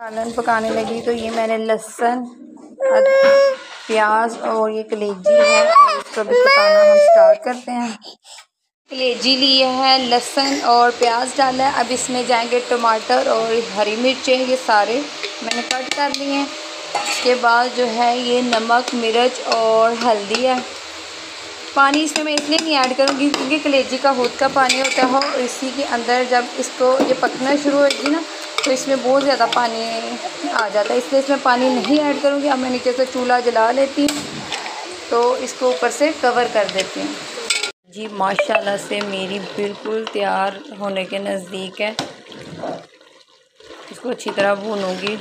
सालन पकाने लगी तो ये मैंने लहसुन प्याज और ये कलेजी है इसको भी पकाना हम स्टार्ट करते हैं। कलेजी लिए है लहसुन और प्याज डाला है। अब इसमें जाएँगे टमाटर और हरी मिर्चें, ये सारे मैंने कट कर लिए हैं। इसके बाद जो है ये नमक, मिर्च और हल्दी है। पानी इसमें मैं इसलिए नहीं ऐड करूँगी क्योंकि कलेजी का हूद का पानी होता है और इसी के अंदर जब इसको ये पकना शुरू होगी ना तो इसमें बहुत ज़्यादा पानी आ जाता है। इसलिए इसमें पानी नहीं ऐड करूँगी। अब मैं नीचे से चूल्हा जला लेती हूँ। तो इसको ऊपर से कवर कर देती हूँ। जी, माशाल्लाह से मेरी बिल्कुल तैयार होने के नज़दीक है। इसको अच्छी तरह भूनूँगी।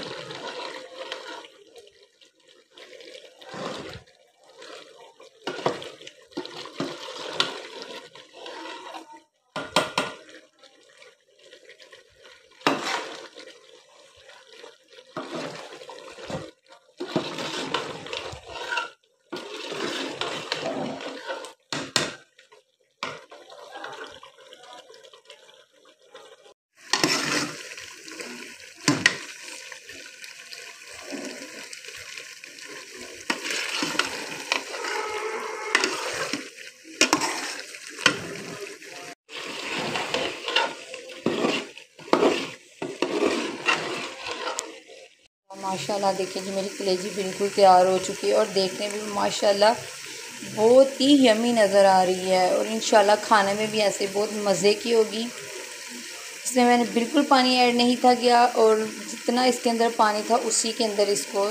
माशाल्लाह, देखिए जी, मेरी कलेजी बिल्कुल तैयार हो चुकी है और देखने में भी माशाल्लाह बहुत ही यमी नज़र आ रही है और इन खाने में भी ऐसे बहुत मज़े की होगी। इसमें मैंने बिल्कुल पानी ऐड नहीं था किया और जितना इसके अंदर पानी था उसी के अंदर इसको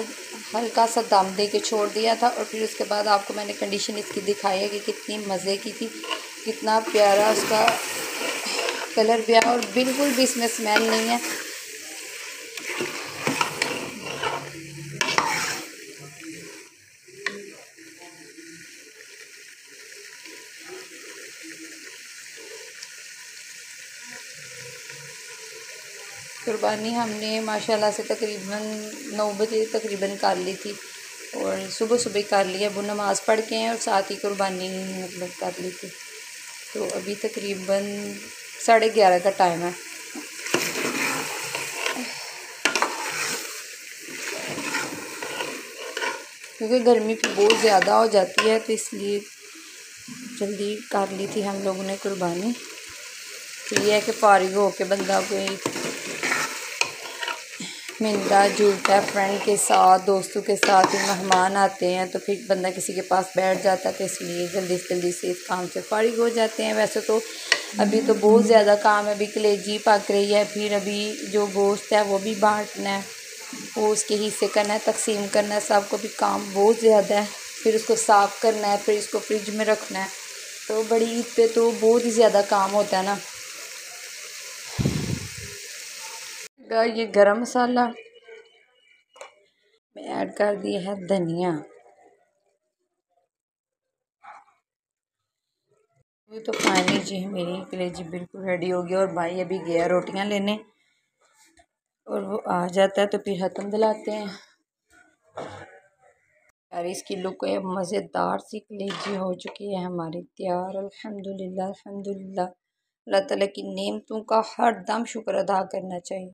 हल्का सा दम दे के छोड़ दिया था और फिर उसके बाद आपको मैंने कंडीशन इसकी दिखाई है कि कितनी मज़े की थी, कितना प्यारा उसका कलर भी है और बिल्कुल भी इसमें स्मेल नहीं है। कुर्बानी हमने, माशाल्लाह से तकरीबन नौ बजे तकरीबन कर ली थी और सुबह सुबह कर लिया वो नमाज़ पढ़ के हैं और साथ ही कुर्बानी मतलब कर ली थी। तो अभी तकरीबन साढ़े ग्यारह का टाइम है। क्योंकि गर्मी भी बहुत ज़्यादा हो जाती है तो इसलिए जल्दी कर ली थी हम लोगों ने कुर्बानी। तो ये है कि फारिग हो के बंदा कोई मिलता जुलता है फ्रेंड के साथ, दोस्तों के साथ मेहमान आते हैं तो फिर बंदा किसी के पास बैठ जाता है तो इसलिए जल्दी से जल्दी से इस काम से फारिग हो जाते हैं। वैसे तो अभी तो बहुत ज़्यादा काम है, अभी कलेजी पक रही है, फिर अभी जो गोश्त है वो भी बांटना है, वो उसके हिस्से करना है, तकसीम करना है सबको भी काम बहुत ज़्यादा है, फिर उसको साफ़ करना है, फिर इसको फ्रिज में रखना है तो बड़ी ईद पे तो बहुत ही ज़्यादा काम होता है ना। ये गरम मसाला। मैं ऐड कर दिया है धनिया। ये तो फाइनली जी मेरी कलेजी बिल्कुल रेडी हो गया और भाई अभी गया रोटियाँ लेने। और वो आ जाता है तो फिर हतम दिलाते हैं। यार इसकी लुक है मज़ेदार सी कलेजी हो चुकी है हमारी, तैयार, अल्हम्दुलिल्लाह अल्हम्दुलिल्लाह। अल्लाह ताला की नेमतों का हर दम शुक्र अदा करना चाहिए।